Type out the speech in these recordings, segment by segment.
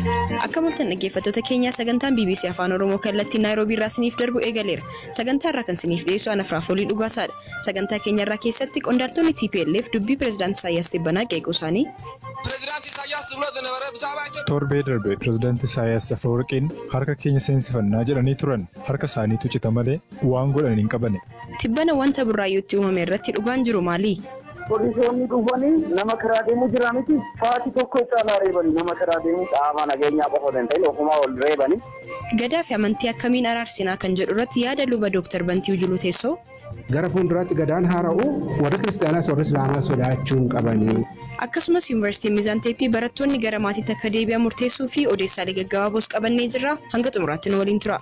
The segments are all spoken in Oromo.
Akka mul'atan dhaggeeffattoota keenyaa sagantaan BBC Afaan Oromoo kallattii Naayiroobii irraa siniif darbu eegaleera. Sagantaa irraa kan siniif dhiyeessu ana Firaafolii Dhugaasaadha. Sagantaa keenya irraa keessatti qondaaltonni TPLF dubbii pirezidaantii Isaayyaas Tibbanaa qeequu isaanii. Torbee darbe pirezidaantii Isaayyaas Afeworqiin harka keenya seensifannaa jedhanii turan harka isaaniitu cita malee waan godhan hin qabane. Tibbana wanta burraayyuutti uumame irratti dhugaan jiru maali? Poolisoonni dhufanii nama karaa deemuu jira miti. Faati tokko caalaa reebanii nama karaa deemuu qaama nageenyaa qofa hin ta'in ofumaa ol reebanii. Gadaa fi amantii akkamiin araarsinaa kan jedhu irratti yaada luba Dooktar Bantii Ujuluu teessoo. Gara fuulduraatti gadaan haara'u warra kiristaanaas warra islaamaa sodaachuu hin qabanii. Akkasumas yuunivarsiitiin Miizaan Teeppii barattoonni gara maatiitti akka deebi'an murteessuu fi odeessaalee gaggabaaboos qabannee jirra. Hanga xumuraatti nu waliin tura.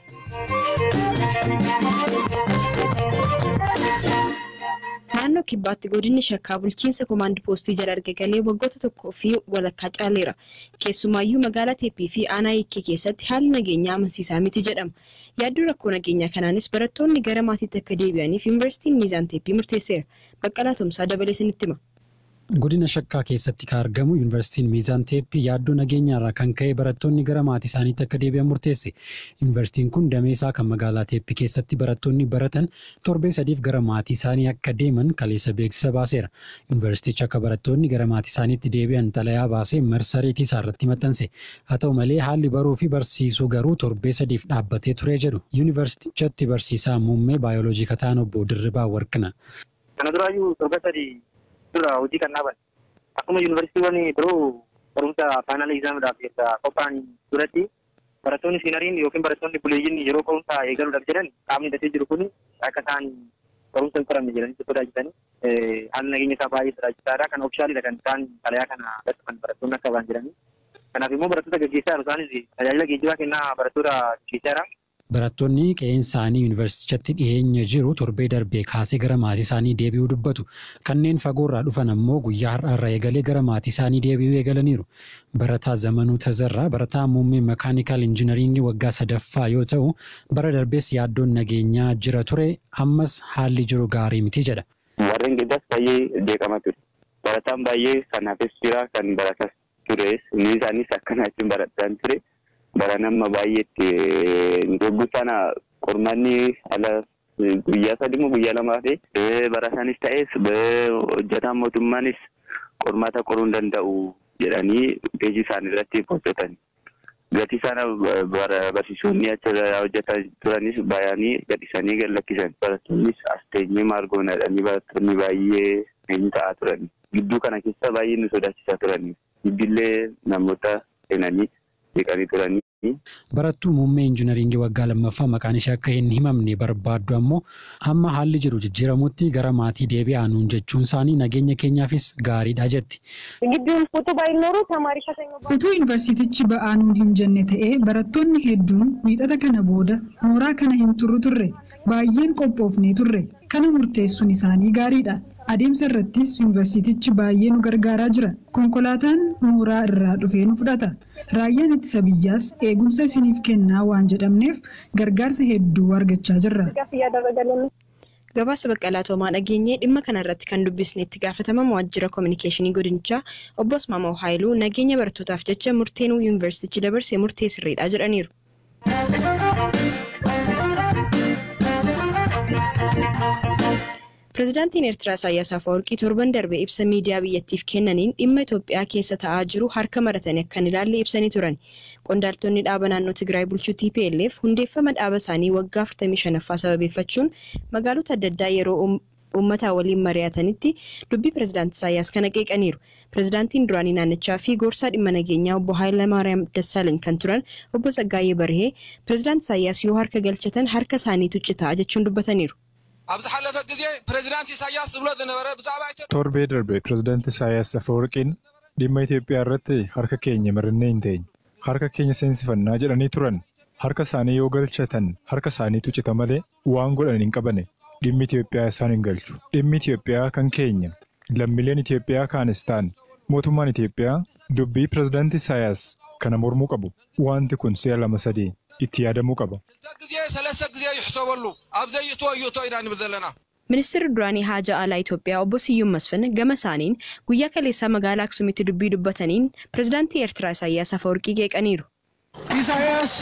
Naannoo kibbaatti godinni shakkaa bulchiinsa koomaand poostii jala erga galee waggoota tokkoo fi walakkaa caaleera. Keessumaayyuu magaalaa Teeppii fi aanaa hiikkee keessatti haalli nageenyaa amansiisaa miti jedhama. Yaaddoo rakkoo nageenyaa kanaanis barattoonni gara maatiitti akka deebi'aniif yuunivarsiitiin Miizaan Teeppii murteesseera. Baqqalaa Tumsaa dabalee isinitti hima. Godina Shakkaa keessatti kan argamu Yuunivarsiitiin Miizaan Teeppii yaaddoo nageenyaarraa kan ka'e barattoonni gara maatii isaaniitti akka deebi'an murteesse. Yuunivarsiitiin kun damee isaa kan magaalaa Teeppii keessatti barattoonni baratan torbee sadiif gara maatii isaanii akka deeman kaleessa beeksisa baaseera. Yuunivarsiitichi akka barattoonni gara maatii isaaniitti deebi'an xalayaa baasee marsariitii isaa irratti maxxanse. Haa ta'u malee haalli baruu fi barsiisuu garuu torbee sadiif dhaabbatee ture jedhu Yuunivarsiitichatti barsiisaa muummee baayoloojii kataan obbo Dirribaa Warqina. Kana duraayyuu torba sadii dura hojii kan dhaaban akkuma yuunivarsiitiiwwan biroo barumsa faayinaal egzaamiidhaaf erga qophaa'an duratti barattoonni siinariin yookiin barattoonni buleeyyiin yeroo barumsa eegaluudhaaf jedhan qaamni hidhatee jiru kun akka isaan barumsa hin qoramne jedhanii sodaachisanii haalli nageenya isaa baay'ee sodaachisaadha. Kan oofishaalidha kan isaan xalayaa kana gadhiifan barattoonni akka ba'an jedhanii. Kanaaf immoo barattoota gaggeessaa jiru Barattoonni qe'een isaanii yuunivarsiitichatti dhiyeenya jiru torbee darbee kaasee gara maatii isaanii deebi'uu dubbatu. Kanneen fagoorraa dhufan ammoo guyyaa har'aarra eegalee gara maatii isaanii deebi'uu eegalaniiru. Barataa Zamanuu Tazarraa barataa muummee makaanikaal injinariingii waggaa sadaffaa yoo ta'u bara darbees yaaddoon nageenyaa jira ture ammas haalli jiru gaarii miti jedha. Warreen giddaas baay'ee jeeqama ture. Barataan baay'ee kanaafis jira kan baratas tures inni isaanis akkana jechuun barataan ture. Bara nama baay'eetti goggu sana qormanni ala guyyaa sadii moo guyyaa lamaa fi barataanis ta'es hojjetaan mootummaanis qormaata qoruu hin danda'u jedhanii peejii isaanii irratti hojjetan. Gatii sana barsiisonni achi hojjetaa turanis baay'anii gadhisanii gad lakkisan. Barattoonnis as teenyee maal goona jedhanii barattoonni baay'ee eenyu ta'aa turan. Gidduu kana keessa baay'ee nu sodaachisaa turani. Giddiillee namoota seenanii jeeqanii turanii. Barattuu muummee injinariingii waggaa lammaffaa maqaan ishee akka hin himamne barbaaddu ammoo hamma haalli jiru jijjiiramutti gara maatii deebi'aa nuun jechuun isaanii nageenya keenyaafis gaariidha jetti. Utuu yuunivarsiitichi ba'aa nuun hin jenne ta'ee barattoonni hedduun wiixata kana booda mooraa kana hin turru turre baay'een qophoofnee turre kana murteessuun isaanii gaariidha. Adeemsa irrattis yuunivarsiitichi baay'ee nu gargaaraa jira. Konkolaataan mooraa irraa dhufee nu fudhata. Raayyaan ittisa biyyaas eegumsa isiniif kennaa waan jedhamneef gargaarsa hedduu argachaa jirra. Gabaasa Baqqalaa Toomaa dhageenyee dhimma kana irratti kan dubbisne itti gaafatamaa waajjira koominikeeshinii godinichaa obbo Asmaamaa Haayiluu nageenya barattootaaf jecha murteenuu yuunivarsiitichi dabarsee murtee sirriidha jedhaniiru. Pireezidaantiin Eertiraa Isaayyaas Afeworqii torban darbee ibsa miidiyaa biyyattiif kennaniin dhimma Itoophiyaa keessa ta'aa jiru harka maratanii akka hin ilaalle ibsanii turan. Qondaaltonni dhaaba naannoo Tigraay bulchuu TPLF hundeeffama dhaaba isaanii waggaa 45ffaa sababeeffachuun magaalota adda addaa yeroo uummataa waliin mari'atanitti dubbii pireezidaantii Isaayyaas kana qeeqaniiru. Pireezidaantiin duraanii naannichaa fi gorsaa dhimma nageenyaa obbo Hayilamaariyaam Dassaalany kan turan obbo Tsaggaayee Barhee pireezidaantii Isaayyaas yoo harka galchatan harka isaaniitu citaa jechuun dubbataniiru. ኣብ ዝሓለፈ ግዜ ፕሬዚዳንት ኢሳያስ ዝብሎ ዝነበረ ብዛዕባ Torbee darbe pireezidaantii Isaayyaas Afeworqiin dhimma Itoophiyaa irratti harka keenya mari'annee hin teenye. Harka keenya seensifannaa jedhanii turan. Harka isaanii yoo galchatan harka isaaniitu cita malee waan godhan hin qabane. Dhimmi Itoophiyaa isaan hin galchu. Dhimmi Itoophiyaa kan keenya. Lammiileen Itoophiyaa kaanis ta'an mootummaan Itoophiyaa dubbii pireezidaantii Isaayyaas kana mormuu qabu. Wanti kun si'a lama sadii itti yaadamuu qaba. ይሕሰበሉ። ኣብ ዘይእቶ እዮቶ ኢና ንብል ዘለና። ሚኒስትር ዱራኒ ሃጃ ኣላ ኢትዮጵያ ኦቦ ስዩም መስፍን ገመሳኒን ጉያ ከሌሳ መጋላ አክሱሚት ዱቢ ዱበተኒን ፕሬዚዳንቲ ኤርትራ ኢሳያስ አፈወርቂ ጌቀኒሩ። ኢሳያስ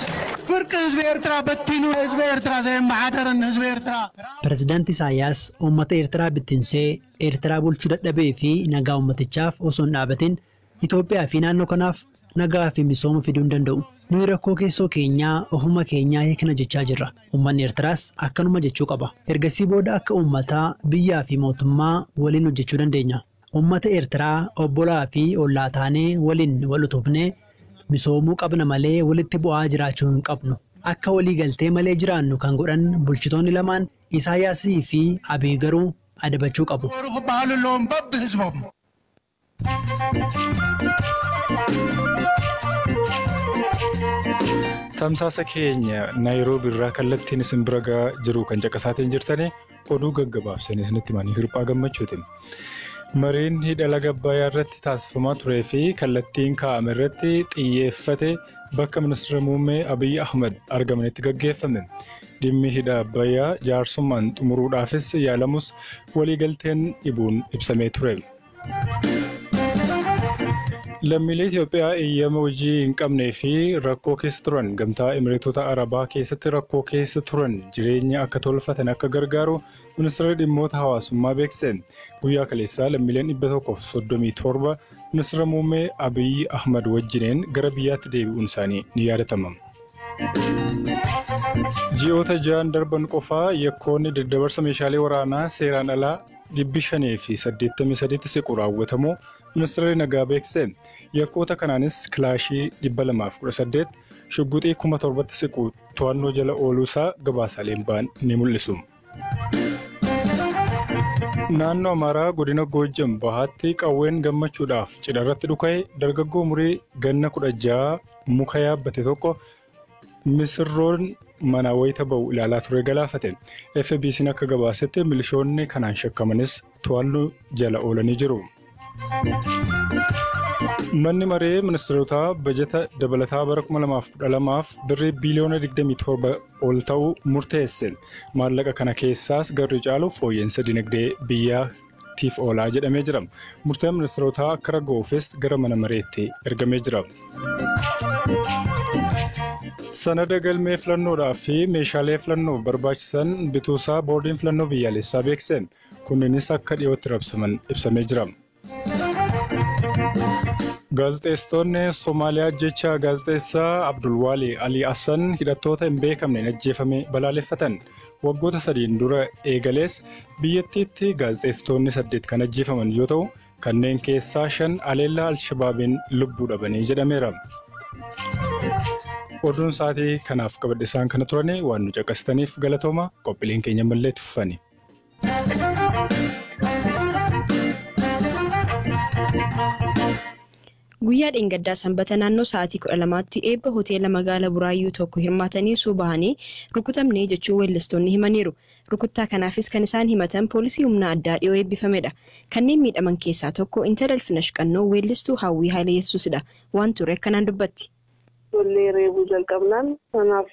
ፍርቅ ህዝቢ ኤርትራ በቲኑ። ህዝቢ ኤርትራ ዘየመሓደርን ህዝቢ ኤርትራ ፕሬዚዳንት ኢሳያስ ኡመተ ኤርትራ ብትንሴ ኤርትራ ቡልቹ ደደቤ ፊ ነጋ ኡመትቻፍ osoን dhaabatin ኢትዮጵያ ፊ ናኖ ከናፍ ነጋፊ ሚሶሙ ፊዱን danda'u Nuyi rakkoo keessoo keenyaa ofuma keenyaa hiikna jechaa jirra. Uummanni Eertiraas akkanuma jechuu qaba. Ergasii booda akka uummataa biyyaa fi mootummaa waliin hojjechuu dandeenya. Uummata Eertiraa obbolaa fi ollaa taanee waliin wal utubnee misoomuu qabna malee walitti bu'aa jiraachuu hin qabnu. Akka walii galtee malee jiraannu kan godhan bulchitoonni lamaan Isaayyaasii fi Abiy garuu adabachuu qabu. Tamsaasa keenya Naayiroobi irraa kallattiin isin bira gahaa jiru kan caqasaatiin jirtanii oduu gaggabaabsanii isinitti himanii hirphaa gammachuuti. Mariin hidha laga Abbayyaa irratti taasifamaa turee fi kallattiin kaa'ame irratti xiyyeeffate bakka ministeera muummee Abiy Ahmad argamanitti gaggeeffame. Dhimmi hidha Abbayyaa jaarsummaan xumuruudhaafis yaalamus waliigalteen dhibuun ibsamee ture. Lammiilee Itoophiyaa eeyyama hojii hin qabnee fi rakkoo keessa turan gamtaa Imireetota Arabaa keessatti rakkoo keessa turan jireenya akka tolfatan akka gargaaru ministeera dhimmoota hawaasummaa beeksise. Guyyaa kaleessaa lammiileen dhibba tokkoof soddomii torba ministeera muummee Abiy Ahmad wajjineen gara biyyaatti deebi'uun isaanii ni yaadatama. Ji'oota ja'an darban qofaa yakkoonni daddabarsa meeshaalee waraanaa seeraan alaa dhibbi shanii fi saddeettamii sadiitti siqu raawwatamu ministeerri nagaa beeksise. Yakkoota kanaanis kilaashii dhibba lamaaf kudha saddeet shugguxii kuma torbatti siqu to'annoo jala ooluusaa gabaasaaleen ba'an ni mul'isu. Naannoo Amaaraa godina Goojjam bahaatti qawween gammachuudhaaf cidha irratti dhuka'e dargaggoo umurii ganna kudha ja'a muka yaabbate tokko misirroon mana wayita ba'u ilaalaa ture galaafate. FBC'n akka gabaasetti milishoonni kanaan shakkamanis to'annoo jala oolanii jiru. Manni maree ministeerotaa bajeta dabalataa bara 2012f birrii biiliyoona 27 ol ta'uu murteesse. Maallaqa kana keessaas garri caalu fooyya'insa dinagdee biyyaatiif oolaa jedhamee jira. Murteen ministeerotaa akka raga'uufis gara mana mareetti ergamee jira. Sanada galmee filannoodhaa fi meeshaalee filannoof barbaachisan bituusaa boordiin filannoo biyyaalessaa beeksise. Kunneenis akka dhiyootti rabsaman ibsamee jira. Gaazexeessitoonni Somaaliyaa jecha gaazexeessaa Abdulwaali Alii Hassan hidhattoota hin beekamneen ajjeefame balaaleffatan. Waggoota sadiin dura eegalees biyyattiitti gaazexeessitoonni saddeet kan ajjeefaman yoo ta'u kanneen keessaa shan aleellaa Alshabaabiin lubbuu dhabanii jedhameera. Oduun sa'aatii kanaaf qabadhe isaan kana turanii waan nu caqasitaniif galatooma qophiileen keenya mallee tuffani. Guyyaa dheengaddaa sanbata naannoo sa'aatii kudha lamaatti eebba hoteela magaalaa Buraayyuu tokko hirmaatanii suu bahanii rukutamnee jechuun weellistoonni himaniiru. Rukuttaa kanaafis kan isaan himatan poolisii humna addaa dhiyoo eebbifamedha. Kanneen miidhaman keessaa tokko Intala Alfinash Qannoo weellistuu Hawwii Haayile Yesuusidha. Waan ture akkanaan dubbatti. Ijoollee reebuu jalqabnaan kanaaf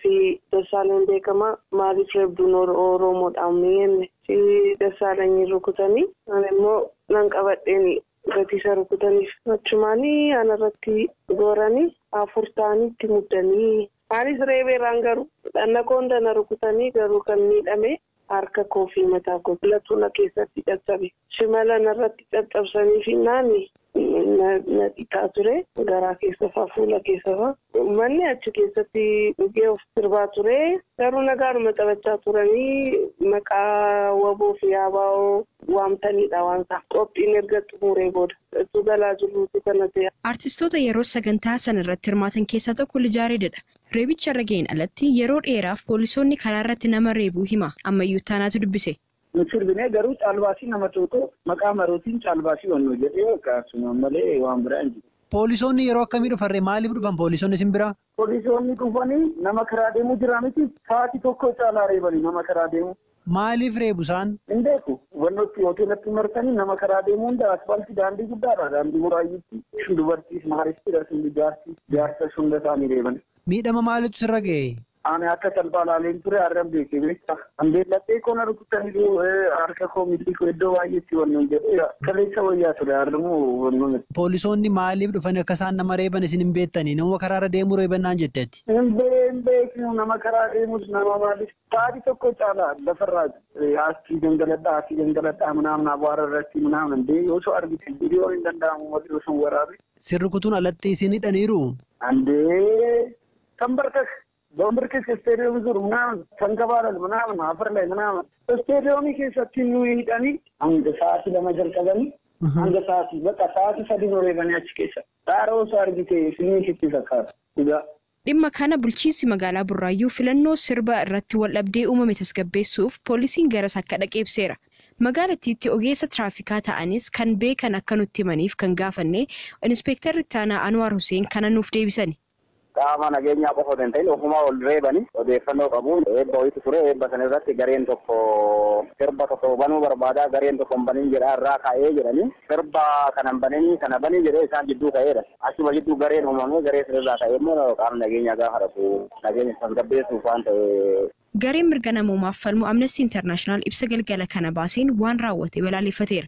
Dassaaleen beekamaa maaliif reebduun Oromoodhaan mi'eenne si Dassaalenyi rukutanii ani immoo nan qabadheen gatiisa rukutaniif achumaanii anarratti gooranii afur ta'anii itti muddanii anis reebeeraan garuu dhannaqoon dana rukutanii garuu kan miidhame harka koo fi mataa koo filatuuna keessatti caccabe shimala narratti caccabsanii fi naani dhiqaa ture garaa keessa faa fuula keessa faa uummanni achi keessatti dhugee of sirbaa ture garuu nagaadhuma taphachaa turanii maqaa waboo fi abaa'oo waamtanidha waan isaa qophiin erga xumuree booda itti galaa jirruutu kana ta'e. Artistoota yeroo sagantaa sana irratti hirmaatan keessaa tokko Lijaareedha. Reebicha irra ga'een alatti yeroo dheeraaf poolisoonni karaa irratti nama reebuu hima ammayyuu taanaatu dubbise. Sirbinee garuu caalbaasii nama tokko maqaa marootiin caalbaasii wannu jedhee akkasuma malee waan biraa hin jiru. Poolisoonni yeroo akkamii dhufarree maaliif dhufan poolisoonni isin biraa? Poolisoonni dhufanii nama karaa deemuu jira miti sa'aatii tokko caalaa reebanii nama karaa deemu. Maaliif reebu isaan? Hin beeku. Wannooti hoteelatti marsanii nama karaa deemuu hunda asfaaltii daandii guddaadha. Daandii buraayyuutti dubartiis sun jaarsi jaarsa hunda isaanii reeban. Miidhama maalitu sirra ga'e? Ani akka talbaa laaleen ture arrabdeetti beektaa. Andeellatti eekoon argutan iyyuu harka e, koomitii iddoo baay'eetti wannoon jedhu e, kaleessa wayyaa ture arrabu wannoon. Poolisoonni maaliif dhufan akka isaan nama reeban isin hin beektanii nama karaarra deemuu reebannaan jetteetti. Hin beeknu nama karaa deemus nama maaliif taa'anii tokko caalaa lafarraa e, haastii gangaladhaa haastii gangaladhaa minaaminaa bu'aara irratti minaaminaa osoo argite viidiyoo hin danda'amu walii osoo hin waraabe. Sirri kutuun alatti isin hidhaniiru. Andee kan barkas. በምርክክ ስቴዲየም ዙር ምናምን ተንከባለል ምናምን አፈር ላይ ምናምን ስቴዲየሚ keessatti nu hidhani hanga sa'aatii lama jalqabani hanga sa'aatii bakka sa'aatii sadii nu reebanii achi keessa dhaara osoo argite isinii sitti fakkaata dhugaa. Dhimma kana bulchiinsi magaalaa Burraayyuu filannoo sirba irratti waldhabdee uumame tasgabbeessuuf poolisiin garas akka dhaqeebseera. Magaalattiitti ogeessa tiraafikaa ta'anis kan beekan akka nutti himaniif kan gaafanne inspeektarri ittaanaa Anwaar Hussein kana nuuf deebisani. Qaama nageenyaa qofa hin ta'in ofumaa ol reebani odeeffannoo qabu eebba wayitu ture eebba sana irratti gareen tokko sirba tokko banuu barbaadaa gareen tokko hin banin jedhaa irraa kaa'ee jedhani sirba kana hin banin kana banii jedhee isaan jidduu ka'eedha achuma jidduu gareen uumamee garee sirraa ka'ee immoo qaama nageenyaa gaafa dhaqu nageenya tasgabbeessuuf waan ta'e. Gareen mirga namoomaaf falmu Amnesty International ibsa galgala kana baaseen waan raawwate balaaleffateera.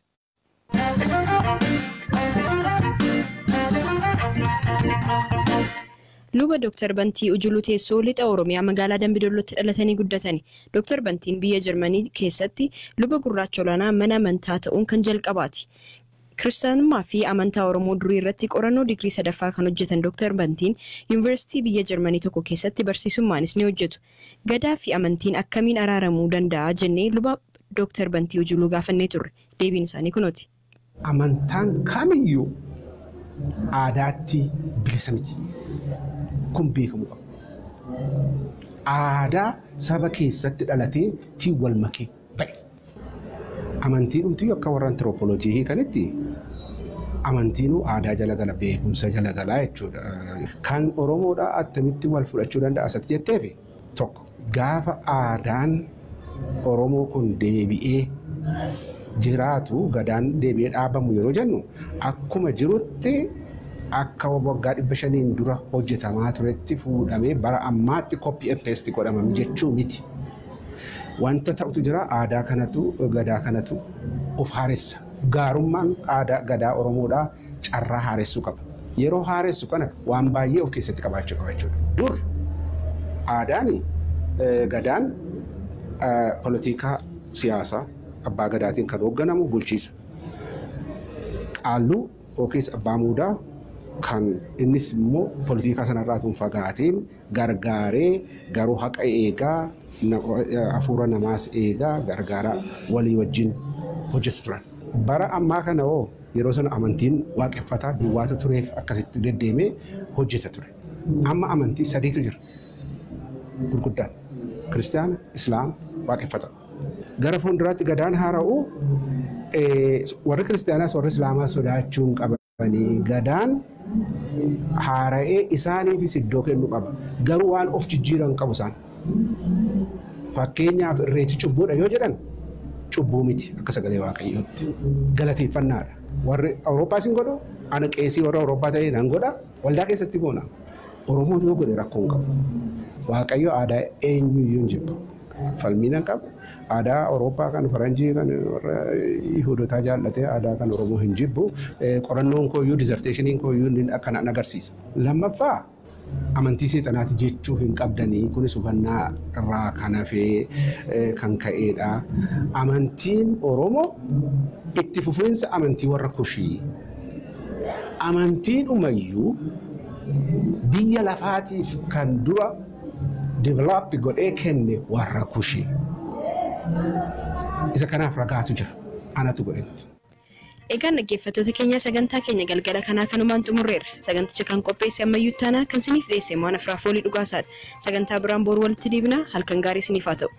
Luba Dr. Bantii Ujuluu teessoo lixa Oromiyaa magaalaa Dambidollootti dhalatanii guddatani. Dr. Bantiin biyya Jarmanii keessatti luba gurraacha olaanaa mana amantaa ta'uun kan jalqabaati. Kiristaanummaa fi amantaa Oromoo durii irratti qorannoo digirii sadaffaa kan hojjetan Dr. Bantiin yuunivarsiitii biyya Jarmanii tokko keessatti barsiisummaanis ni hojjetu. Gadaa fi amantiin akkamiin araaramuu danda'a jennee luba Dr. Bantii Ujuluu gaafannee turre. Deebiin isaanii kunooti. Amantaan kamiyyuu aadaatti bilisa miti. Kun beekamuu qaba. Aadaa saba keessatti dhalatee tiin wal makee ba'e. Amantiin dhumtii akka warra antiroopooloojii hiikanitti amantiinuu aadaa jala gala beekumsa jala galaa jechuudha. Kan Oromoodhaa attamitti wal fudhachuu danda'a asatti jetteefi tokko gaafa aadaan Oromoo kun deebi'ee jiraatu gadaan deebi'ee dhaabamu yeroo jennu akkuma jirutti akka waggaa dhibba shaniin dura hojjetamaa turetti fuudhamee bara ammaatti koppii empeesti godhamam jechuu miti. Wanta ta'utu jira aadaa kanatu gadaa kanatu of haaressa. Gaarummaan aadaa gadaa Oromoodhaa carraa haaressuu qaba. Yeroo haaressu kana waan baay'ee of keessatti qabaachuu qaba jechuudha. Dur aadaan gadaan polotikaa siyaasaa abbaa gadaatiin kan hoogganamu bulchiisa. Qaalluu yookiis abbaa muudaa kan innis immoo polotikaa sanarraa tun fagaateen gargaaree garuu haqa eegaa hafuura namaas eegaa gargaaraa walii wajjin hojjetu turan. Bara ammaa kana hoo yeroo sana amantiin waaqeffataa duwwaatu tureef akkasitti deddeemee hojjeta ture. Amma amantii sadiitu jira gurguddaan kiristaana, islaama, waaqeffata. Gara fuulduraatti gadaan haara'u warri kiristaanaas warri islaamaa sodaachuun qabanii gadaan haara'ee isaaniifis iddoo kennu qaba. Garuu waan of jijjiiran qabu isaan. Fakkeenyaaf irreechi cubbuudha yoo jedhan cubbuu miti akka sagalee waaqayyootti galateeffannaadha. Warri Awuroopaas hin godhu ana qeesii warra Awurooppaa ta'ee nan godha waldaa keessatti goona. Oromoon yoo godhe rakkoo hin qabu. Waaqayyo aadaa eenyuyyuu hin jibbu. Falmiina qabu. Aadaa Awurooppaa kan Faranjii kan warra Yihudotaa jaallatee aadaa kan Oromoo hin jibbu. Qorannoon kooyyuu dizerteeshiniin kooyyuu akkanaan agarsiisa. Lammaffaa amantii seexanaati jechuu hin qabdanii kunis hubannaa irraa kan hafee kan ka'edha. Amantiin Oromoo itti fufiinsa amantii warra kushii. Amantiin umayyuu biyya lafaatiif kan dura developpi godhee kenne warra kushii. Isa kanaaf ragaatu jira. Anatu godhetti. Egaan dhaggeeffattoota keenya sagantaa keenya galgala kanaa kanumaan xumurreerra. Saganticha kan qopheesse ammayyuu taanaa kan siniif dhiyeesse immoo afraa foolii dhugaasaadha. Sagantaa biraan boru walitti deebina halkan gaarii siniif haa ta'u.